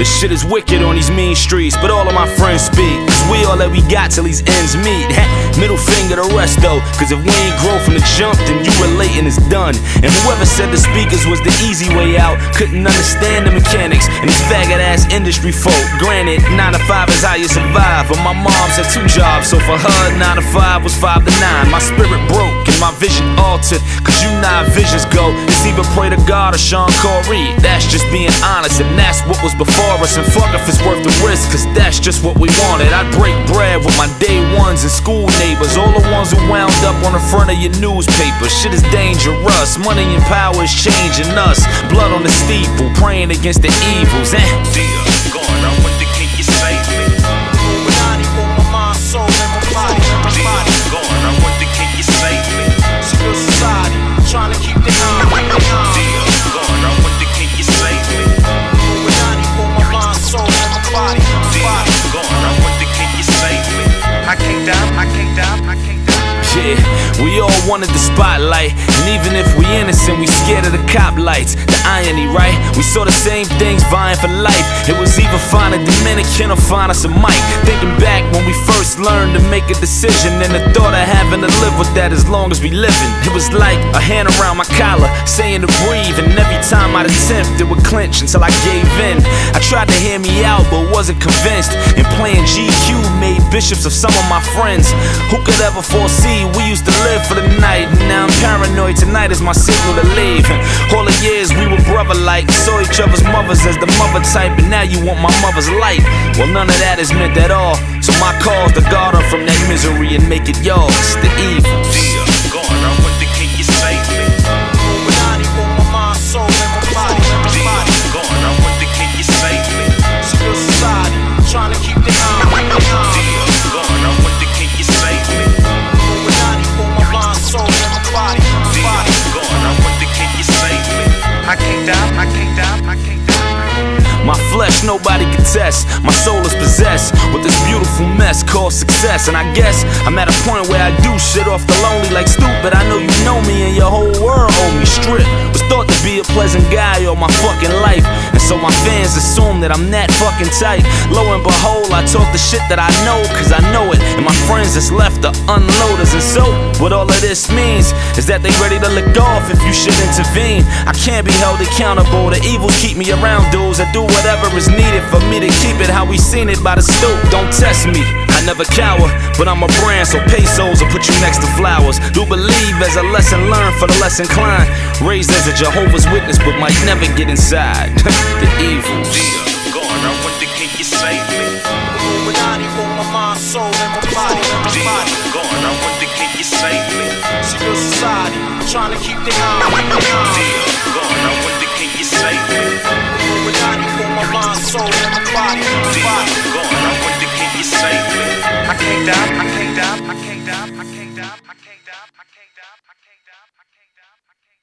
This shit is wicked on these mean streets, but all of my friends speak. Cause we all that we got till these ends meet. Middle finger to rest though, cause if we ain't grow from the jump, then you relate and it's done. And whoever said the speakers was the easy way out, couldn't understand the mechanics. And these faggot ass industry folk. Granted, 9 to 5 is how you survive, but my mom's had two jobs, so for her, 9 to 5 was 5 to 9. My spirit broke and my vision altered, cause you know visions go. It's either pray to God or Shawn Corey. That's just being honest, and that's what was before And fuck if it's worth the risk, cause that's just what we wanted. I'd break bread with my day ones and school neighbors, all the ones who wound up on the front of your newspaper. Shit is dangerous, money and power is changing us. Blood on the steeple, praying against the evils. Eh? Yeah, we all wanted the spotlight. And even if we innocent, we scared of the cop lights. The irony, right? We saw the same things vying for life. It was either find a Dominican or find us a mic. Thinking back when we first learned to make a decision, and the thought of having to live with that as long as we living. It was like a hand around my collar, saying to breathe, and every time I'd attempt, it would clench until I gave in. I tried to hear me out, but wasn't convinced. And playing GQ made bishops of some of my friends. Who could ever foresee we used to live for the night? Now I'm paranoid. Tonight is my signal to leave. All the years we were brother like, saw each other's mothers as the mother type, and now you want my mother's light. Well, none of that is meant at all. So my call's to guard her from that misery and make it yours. The evil. My soul is possessed with this beautiful mess called success. And I guess I'm at a point where I do shit off the lonely like stupid. I know you know me and your whole world owe me strip. Thought to be a pleasant guy all my fucking life. And so my fans assume that I'm that fucking tight. Lo and behold, I talk the shit that I know, cause I know it. And my friends that's left to unloaders. And so, what all of this means is that they ready to lick off if you should intervene. I can't be held accountable. The evils keep me around dudes that do whatever is needed for me to keep it how we seen it by the stoop. Don't test me. I never cower, but I'm a brand, so pesos will put you next to flowers. Do believe as a lesson learned for the less inclined. Raised as a Jehovah's Witness, but might never get inside. the evil. Dear God, I wonder can you save me? Illuminati my mind, soul, and my body. My Dear body. God, I wonder can you save me? Society, trying to keep the eye. Dear God, I wonder can you save me? Illuminati for my mind, soul, and my body. Dear I can't down, I can't I can't I can't I can't I can't I can't.